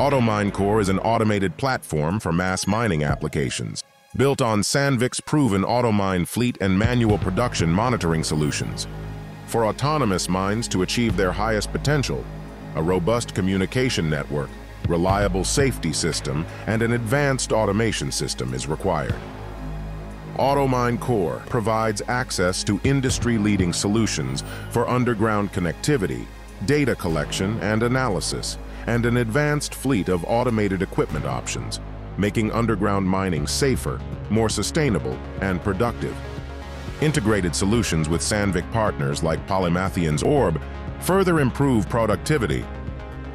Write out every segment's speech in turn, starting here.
AutoMine Core is an automated platform for mass mining applications, built on Sandvik's proven AutoMine fleet and manual production monitoring solutions. For autonomous mines to achieve their highest potential, a robust communication network, reliable safety system, and an advanced automation system is required. AutoMine Core provides access to industry-leading solutions for underground connectivity, data collection and analysis, and an advanced fleet of automated equipment options, making underground mining safer, more sustainable, and productive. Integrated solutions with Sandvik partners like Polymathian's Orb further improve productivity,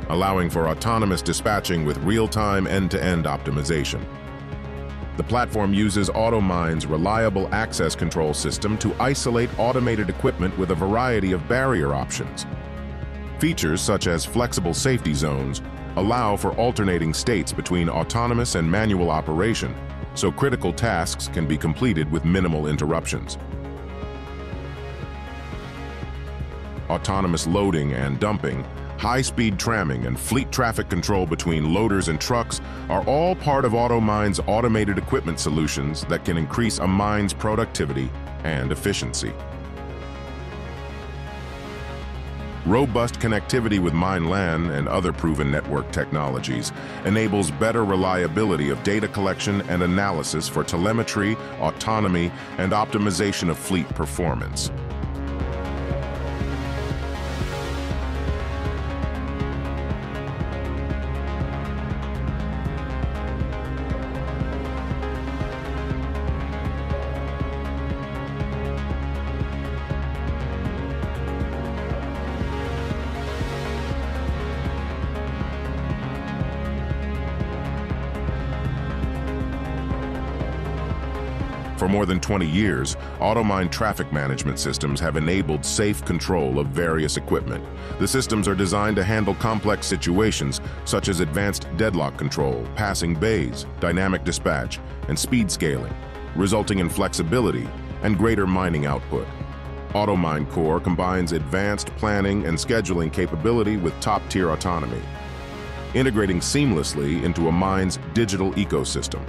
allowing for autonomous dispatching with real-time end-to-end optimization. The platform uses AutoMine's reliable access control system to isolate automated equipment with a variety of barrier options, Features such as flexible safety zones allow for alternating states between autonomous and manual operation, so critical tasks can be completed with minimal interruptions. Autonomous loading and dumping, high-speed tramming, and fleet traffic control between loaders and trucks are all part of AutoMine's automated equipment solutions that can increase a mine's productivity and efficiency. Robust connectivity with MineLAN and other proven network technologies enables better reliability of data collection and analysis for telemetry, autonomy, and optimization of fleet performance. For more than 20 years, AutoMine traffic management systems have enabled safe control of various equipment. The systems are designed to handle complex situations such as advanced deadlock control, passing bays, dynamic dispatch, and speed scaling, resulting in flexibility and greater mining output. AutoMine Core combines advanced planning and scheduling capability with top-tier autonomy, integrating seamlessly into a mine's digital ecosystem.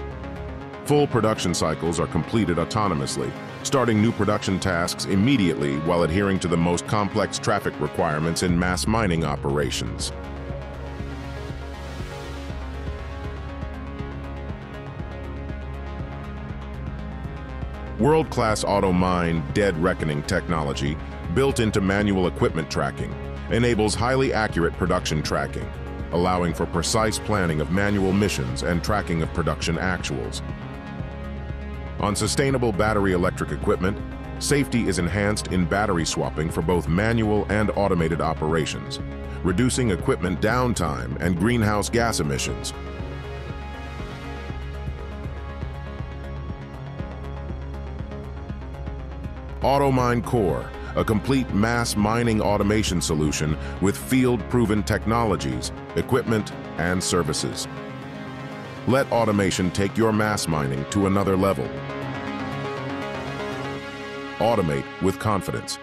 Full production cycles are completed autonomously, starting new production tasks immediately while adhering to the most complex traffic requirements in mass mining operations. World-class AutoMine dead reckoning technology, built into manual equipment tracking, enables highly accurate production tracking, allowing for precise planning of manual missions and tracking of production actuals. On sustainable battery electric equipment, safety is enhanced in battery swapping for both manual and automated operations, reducing equipment downtime and greenhouse gas emissions. AutoMine Core, a complete mass mining automation solution with field-proven technologies, equipment, and services. Let automation take your mass mining to another level. Automate with confidence.